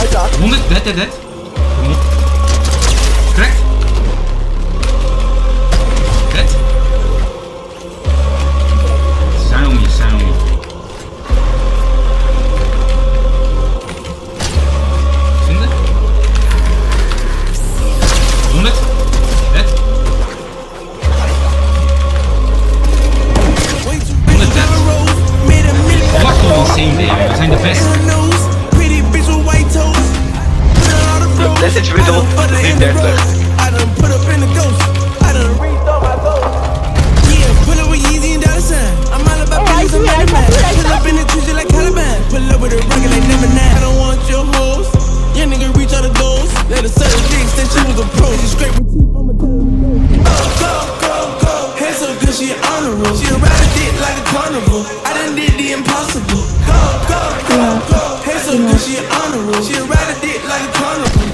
Right back. Wounded, dead, dead, dead. Cracked. Dead. Zijn om je, zijn om je. Vinden? Wounded. Dead. Wounded, dead. Fuck all insane there. We zijn de best. Let's hit middle. Niet 30. I done put up in the ghost. I done rethought my goals. Yeah, pull up with Yeezy and Dollar Sign. I'm all about Hey, bills, I'm I not see, I a man. see, I see. Pull up in the Tuesday like Caliban. Pull up with a rocket like number nine. I don't want your hoes. Young nigga reach all the goals. Let her suck the dick, said she was a pro. She scraped my teeth, I'ma tell her no. Go, go, go. Hair so good, she an honorable. She ride a dick like a carnival. I done did the impossible. Go, go, go, go. Hair so good, she an honorable. She ride a dick like a carnival.